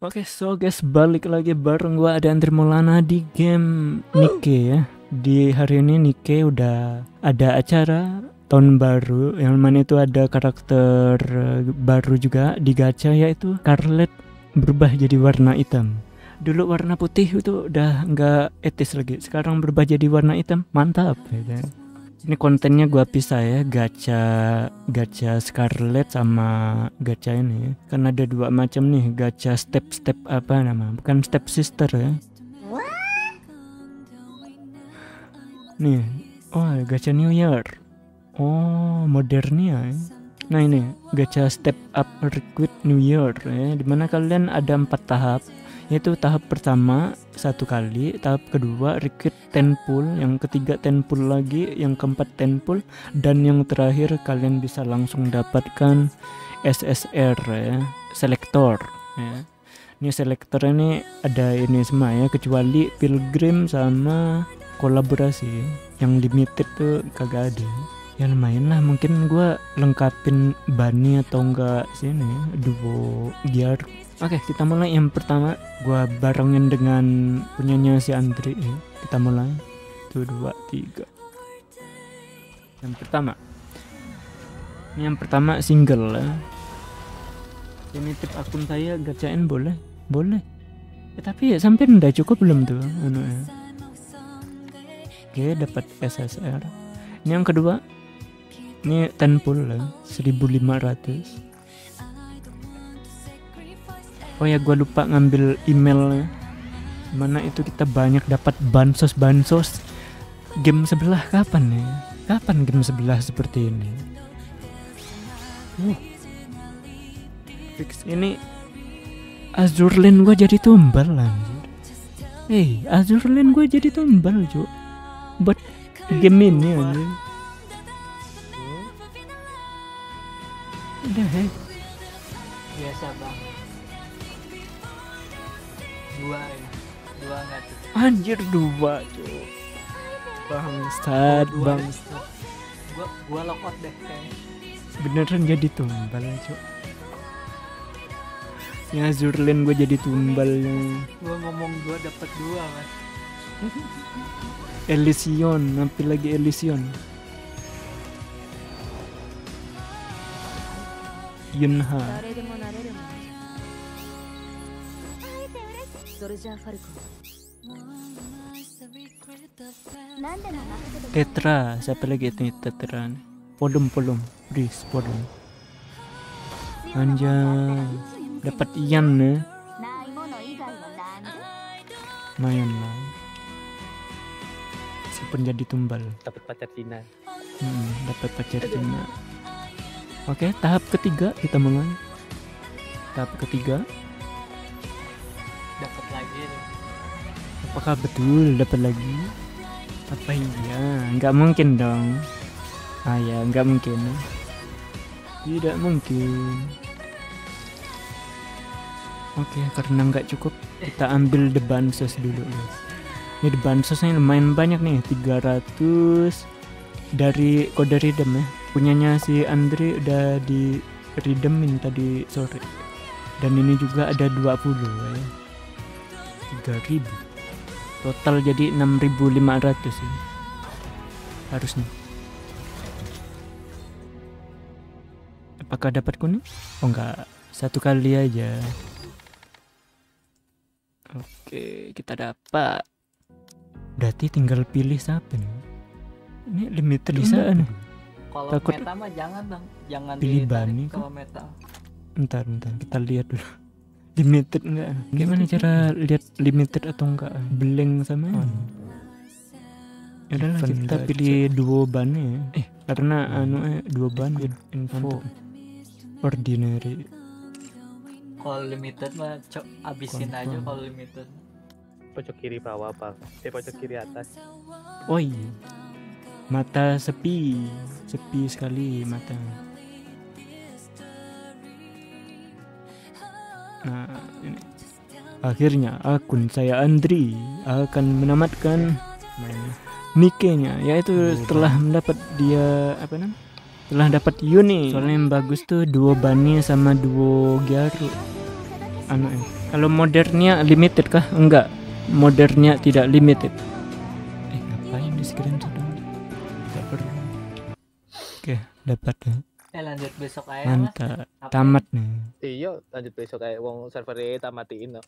Oke, so guys, balik lagi bareng gua ada Andri Maulana di game Nike ya. Di hari ini Nike udah ada acara tahun baru yang mana itu ada karakter eh, baru juga di gacha yaitu Scarlet berubah jadi warna hitam. Dulu warna putih itu udah nggak etis lagi. Sekarang berubah jadi warna hitam, mantap ya kan? Ini kontennya gua pisah ya, gacha gacha Scarlet sama gacha ini. Kan ada dua macam nih, gacha step-step apa nama? Bukan step sister ya. Nih, oh gacha New Year. Oh, modernia ya. Nah ini gacha step up recruit New Year ya, di mana kalian ada empat tahap yaitu tahap pertama satu kali. Tahap kedua recruit 10 pool yang ketiga 10 pool lagi. Yang keempat 10 pool dan yang terakhir kalian bisa langsung dapatkan SSR ya. Selektor ya. Ini selektor ini ada ini semua ya. Kecuali pilgrim sama kolaborasi. Yang limited tuh kagak ada. Ya lumayan lah. Mungkin gua lengkapin bani atau enggak sini. Duo gear Oke, kita mulai yang pertama. Gua barengin dengan punyanya si Andri. Ya. Kita mulai. Satu, dua, tiga. Yang pertama. Ini yang pertama single ya. Ini tip akun saya gacain boleh? Boleh. Ya, tapi ya sampai udah cukup belum tuh anu ya. Oke, dapat SSR. Ini yang kedua. Ini 10 pool lah, 1500 oh ya gue lupa ngambil emailnya. Mana itu kita banyak dapat bansos bansos game sebelah kapan ya? Kapan game sebelah seperti ini? Uh. fix. Ini Azurlin gue jadi tumbal anjir. Hei, Azurlin gue jadi tumbal cuy buat game ini anjir. Udah hei biasa bang dua ya. Dua nggak tuh? Anjir dua cuy Bangsat Dua bangsat gua gua lokot deh kayaknya. Beneran jadi tumbal cuy Ya Zurlin gue jadi tumbalnya gua ngomong gua dapat dua mas. Elysion Nampil lagi Elysion? Yunha Tetra, siapa lagi itu Tetra? Polum polum, please podum. Anjay, dapat Ian nih. Mayan lah. Si penjadi tumbal. Dapat pacar Tina, Hmm, dapat pacar Tina, Oke, tahap ketiga kita mulai. Tahap ketiga dapat lagi nih apakah betul dapat lagi? Apa iya? Nggak mungkin dong. Ah ya, nggak mungkin. Tidak mungkin. Oke, karena nggak cukup, kita ambil the bansos dulu guys. Ini the bansosnya lumayan banyak nih, 300 dari kode redeem ya. Punyanya si Andri udah di redeemin tadi sore. Dan ini juga ada 20 ya. 3000. Total jadi 6500 ini. Harusnya. Apakah dapat kuning? Oh enggak, satu kali aja. Oke, kita dapat. Berarti tinggal pilih siapa nih? Ini limited bisa nih. kalau Takut- meta mah jangan bang jangan Pilih Bani kalau meta Ntar, ntar kita lihat dulu. Limited enggak? Gimana cara lihat limited atau enggak? Blank sama ini. Ya udahlah kita pilih duo ban ya. Eh, karena anu eh duo ban info ordinary. kalau limited mah cok abisin aja kalau limited pojok kiri bawah bang eh pojok kiri atas Oh iya. Mata sepi, sepi sekali mata. Nah, ini. Akhirnya akun saya Andri akan menamatkan Nike-nya yaitu setelah mendapat dia apa namanya? Setelah dapat Uni. Soalnya yang bagus tuh duo Bani sama duo Gyaru. Anu eh. Kalau modernnya limited kah? Enggak. Modernnya tidak limited. Eh, ngapain di screenshot dong? Tidak perlu. Oke, dapat ya. Eh lanjut besok aja mas. Mantap. Apa Tamat nih. Iya, lanjut besok kayak wong servernya tak matiin no.「